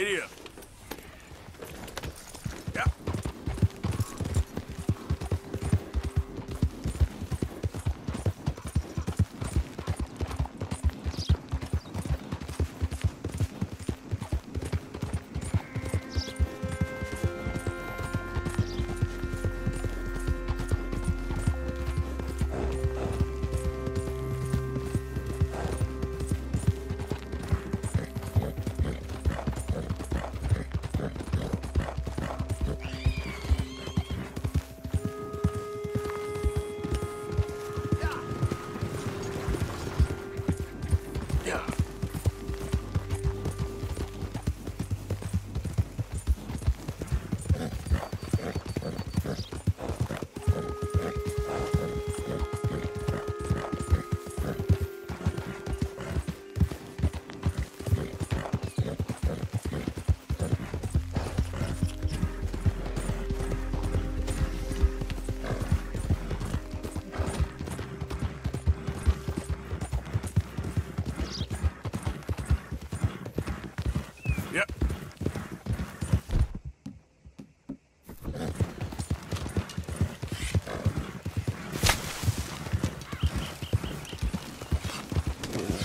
Giddy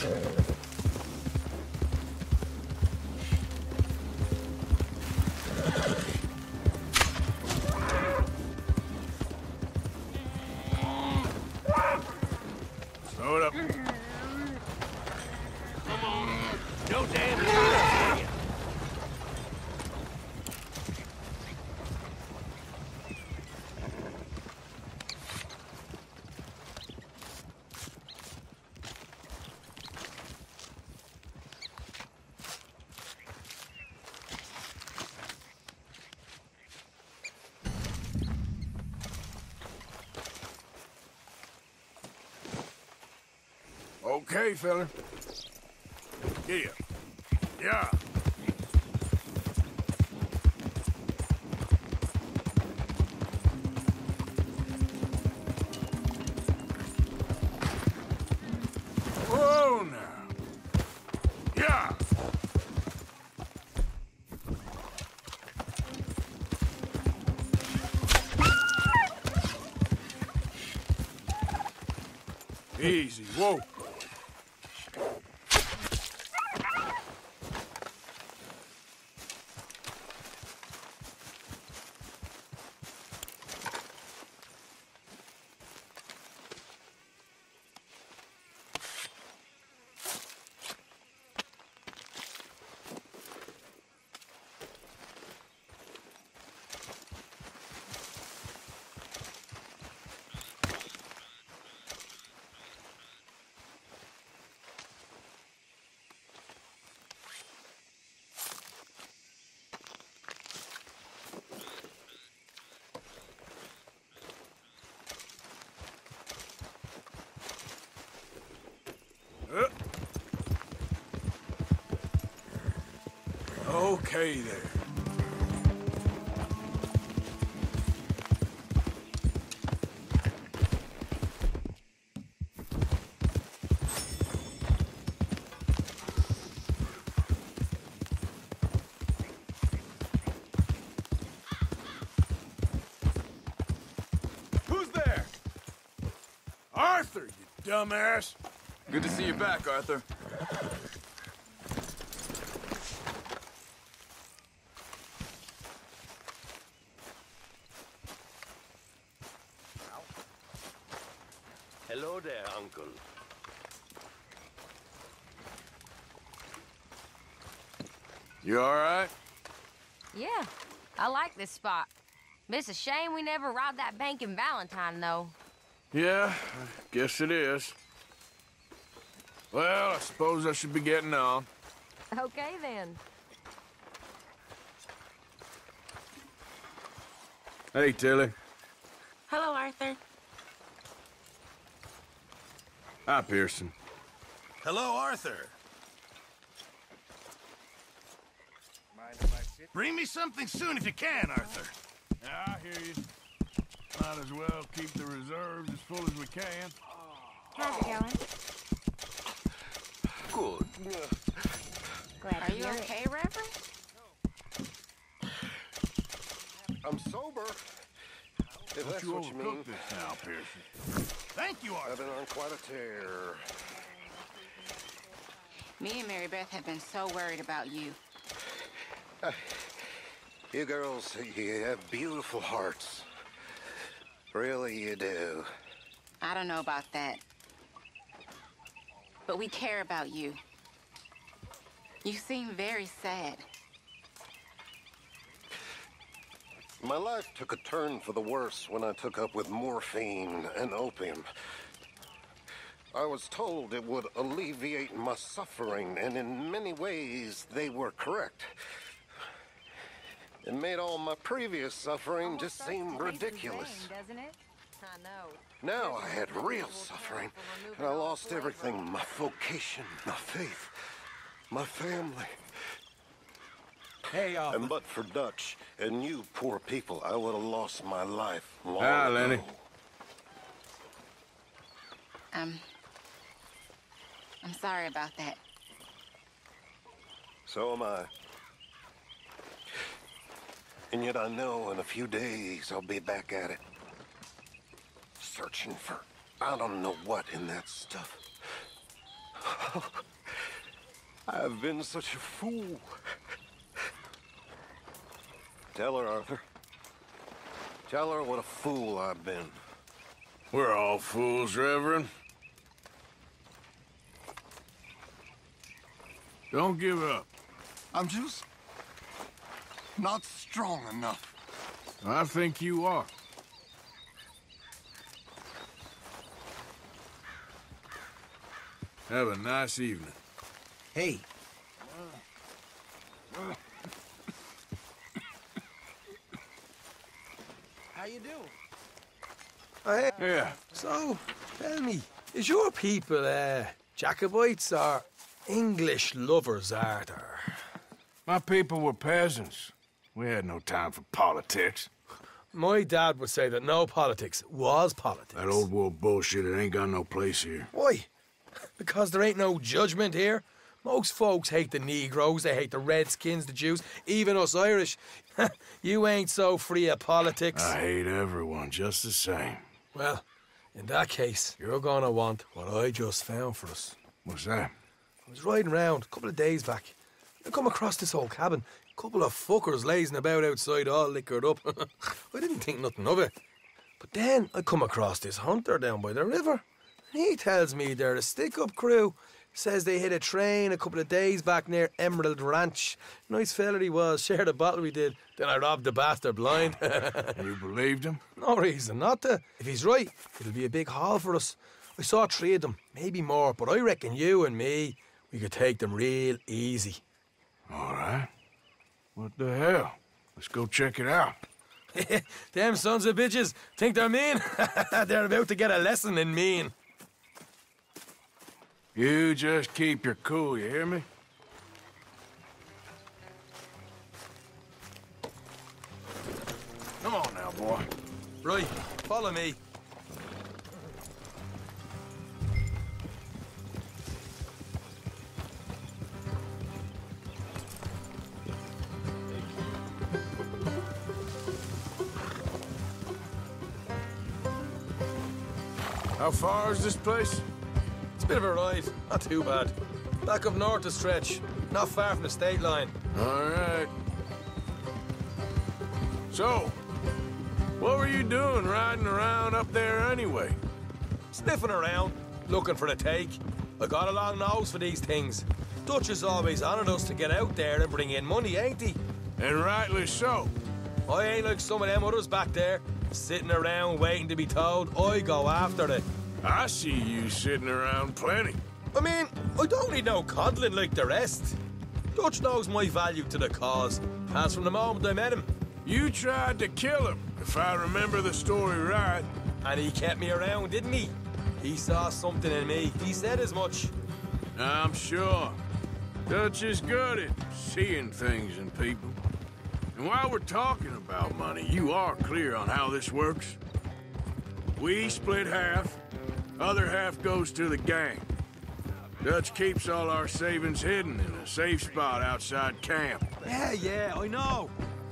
Okay. Okay, fella. Yeah. Oh, now. Yeah. Easy. Whoa. Uh. Okay there. Who's there? Arthur, you dumbass. Good to see you back, Arthur. Hello there, Uncle. You all right? Yeah, I like this spot. It's a shame we never robbed that bank in Valentine, though. Yeah, I guess it is. Well, I suppose I should be getting on. Okay, then. Hey, Tilly. Hello, Arthur. Hi, Pearson. Hello, Arthur. Bring me something soon if you can, Arthur. Yeah, I hear you. Might as well keep the reserves as full as we can. How's it going? Good. Glad Are to you hear it. okay, Reverend? I'm sober. If Don't that's you what you mean. this now, Pearson. Thank you, Arthur. I've been on quite a tear. Me and Mary Beth have been so worried about you. Uh, You girls, you have beautiful hearts. Really, you do. I don't know about that. But we care about you. You seem very sad. My life took a turn for the worse when I took up with morphine and opium. I was told it would alleviate my suffering, and in many ways, they were correct. It made all my previous suffering just seem ridiculous. doesn't it? I know. Now I had real suffering, and I lost everything my vocation, my faith, my family. Hey, Arthur. And but for Dutch and you poor people, I would have lost my life long Hi, ago. Lenny. Um, I'm sorry about that. So am I. And yet I know in a few days I'll be back at it. Searching for I don't know what in that stuff. I've been such a fool. Tell her, Arthur. Tell her what a fool I've been. We're all fools, Reverend. Don't give up. I'm just not strong enough. I think you are. Have a nice evening. Hey. How you doing? Oh, hey, Yeah, so, tell me, is your people, uh, Jacobites or English lovers, Arthur? my people were peasants. We had no time for politics. My dad would say that no politics was politics. That old world bullshit, it ain't got no place here. Why? Because there ain't no judgment here. Most folks hate the Negroes, they hate the Redskins, the Jews, even us Irish. you ain't so free of politics. I hate everyone just the same. Well, in that case, you're gonna want what I just found for us. What's that? I was riding round a couple of days back. I come across this old cabin. Couple of fuckers lazing about outside, all liquored up. I didn't think nothing of it. But then I come across this hunter down by the river. He tells me they're a stick-up crew. Says they hit a train a couple of days back near Emerald Ranch. Nice fella he was. Shared a bottle we did. Then I robbed the bastard blind. You believed him? no reason not to. If he's right, it'll be a big haul for us. I saw three of them, maybe more, but I reckon you and me, we could take them real easy. All right. What the hell? Let's go check it out. Them sons of bitches think they're mean. they're about to get a lesson in mean. You just keep your cool, you hear me? Come on now, boy. Right, follow me. How far is this place? It's a bit of a ride, not too bad. Back up north to stretch, not far from the state line. All right. So, what were you doing riding around up there anyway? Sniffing around, looking for the take. I got a long nose for these things. Dutch is always honoured us to get out there and bring in money, ain't he? And rightly so. I ain't like some of them others back there, sitting around waiting to be told. I go after it. I see you sitting around plenty. I mean, I don't need no coddling like the rest. Dutch knows my value to the cause, as from the moment I met him. You tried to kill him, if I remember the story right. And he kept me around, didn't he? He saw something in me. He said as much. I'm sure. Dutch is good at seeing things in people. And while we're talking about money, you are clear on how this works. We split half, other half goes to the gang. Dutch keeps all our savings hidden in a safe spot outside camp. Yeah, yeah, I know.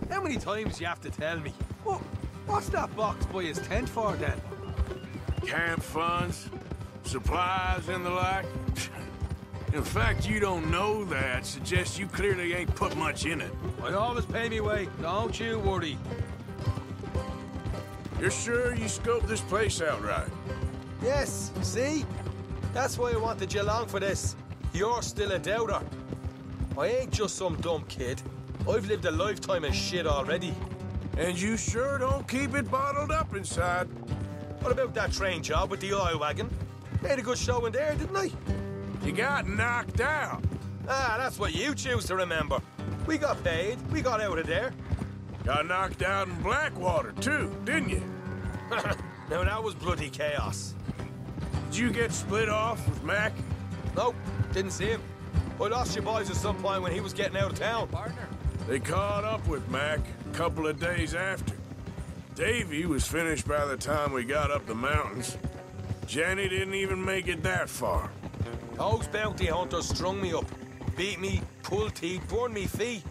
How many times you have to tell me? What, what's that box by his tent for then? Camp funds, supplies, and the like. In fact, you don't know that suggests you clearly ain't put much in it. I always pay me way, don't you worry. You're sure you scoped this place out right? Yes, see? That's why I wanted you along for this. You're still a doubter. I ain't just some dumb kid. I've lived a lifetime of shit already. And you sure don't keep it bottled up inside. What about that train job with the oil wagon? Made a good show in there, didn't I? You got knocked out. Ah, that's what you choose to remember. We got paid. We got out of there. Got knocked out in Blackwater, too, didn't you? now that was bloody chaos. Did you get split off with Mac? Nope, didn't see him. I lost your boys at some point when he was getting out of town. Partner. They caught up with Mac a couple of days after. Davey was finished by the time we got up the mountains. Jenny didn't even make it that far. Those bounty hunters strung me up. Beat me, pulled teeth, burned me feet.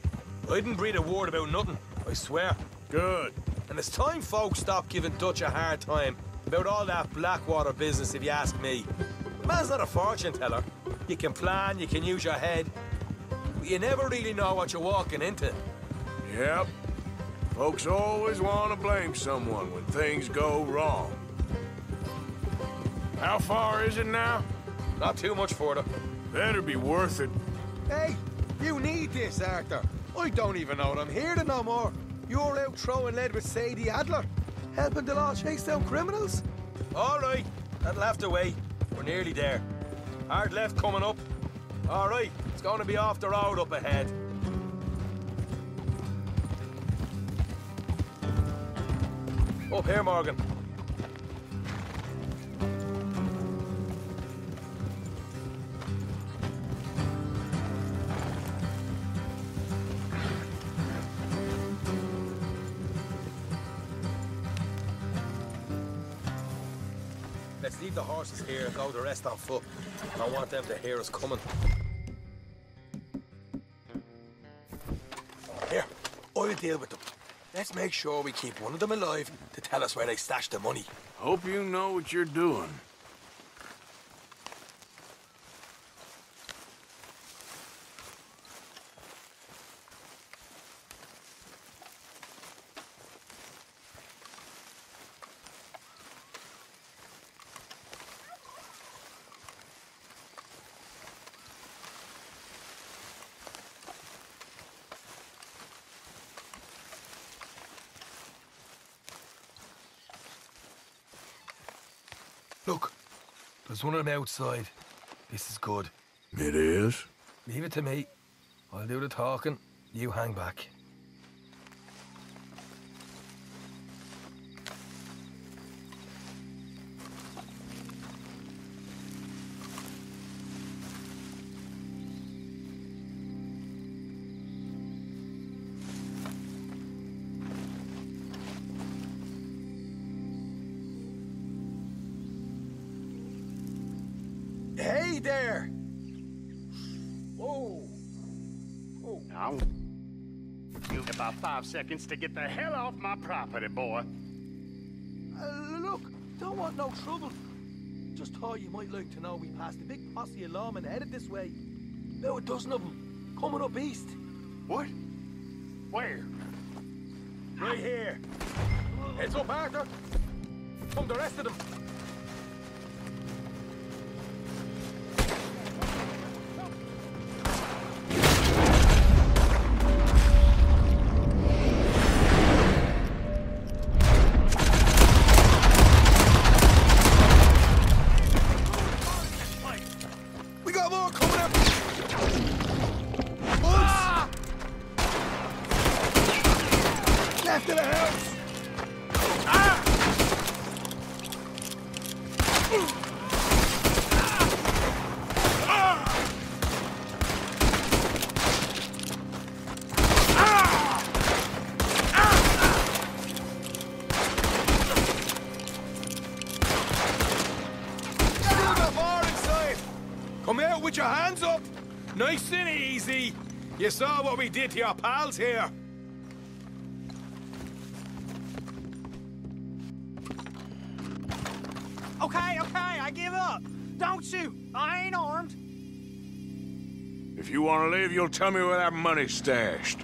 I didn't breathe a word about nothing, I swear. Good. And it's time folks stop giving Dutch a hard time about all that Blackwater business, if you ask me. Man's not a fortune teller. You can plan, you can use your head, but you never really know what you're walking into. Yep. Folks always want to blame someone when things go wrong. How far is it now? Not too much further. Better be worth it. Hey, you need this, Arthur. I don't even know I'm here to no more. You're out throwing lead with Sadie Adler, helping the law chase down criminals. All right, that'll have to wait. We're nearly there. Hard left coming up. All right, it's going to be off the road up ahead. Up here, Morgan. Let's leave the horses here and go the rest on foot. I want them to hear us coming. Oh, here, I'll deal with them. Let's make sure we keep one of them alive to tell us where they stashed the money. Hope you know what you're doing. Look, there's one of them outside. This is good. It is? Leave it to me. I'll do the talking. You hang back. There! Whoa! Now, you have about five seconds to get the hell off my property, boy. Uh, look, don't want no trouble. Just thought you might like to know we passed a big posse of lawmen headed this way. About a dozen of them, coming up east. What? Where? Right here. Heads up, Arthur. Come the rest of them. Come out with your hands up. Nice and easy. You saw what we did to your pals here. If you want to leave, you'll tell me where that money's stashed.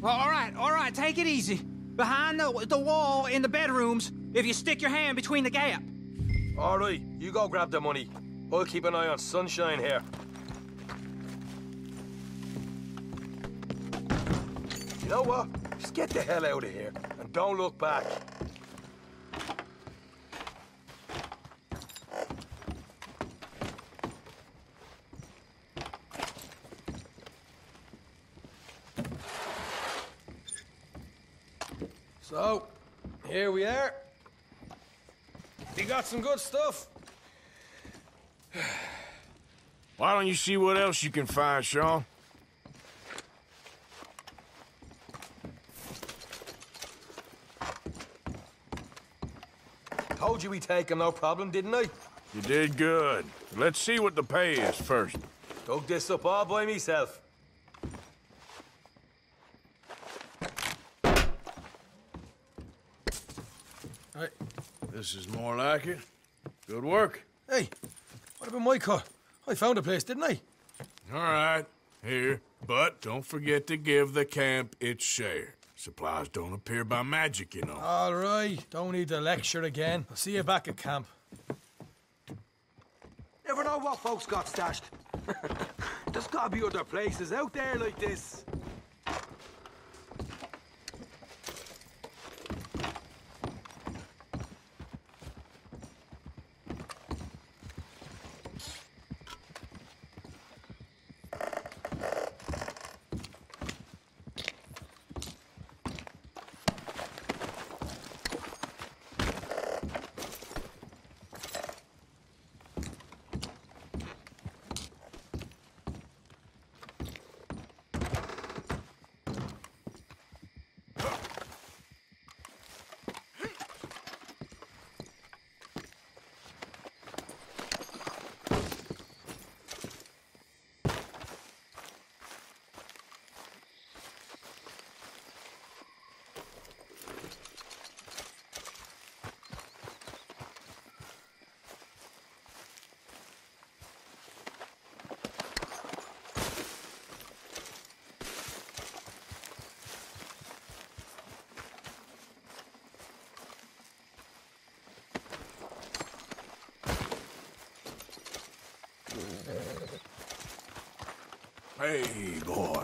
Well, all right, all right, take it easy. Behind the, the wall in the bedrooms, if you stick your hand between the gap. All right, you go grab the money. I'll keep an eye on Sunshine here. You know what? Just get the hell out of here and don't look back. So, here we are. You got some good stuff. Why don't you see what else you can find, Sean? Told you we take him, no problem, didn't I? You did good. Let's see what the pay is first. Dug this up all by myself. This is more like it. Good work. Hey, what about my car? I found a place, didn't I? All right, here. But don't forget to give the camp its share. Supplies don't appear by magic, you know. All right, don't need to lecture again. I'll see you back at camp. Never know what folks got stashed. There's gotta be other places out there like this. Hey, boy.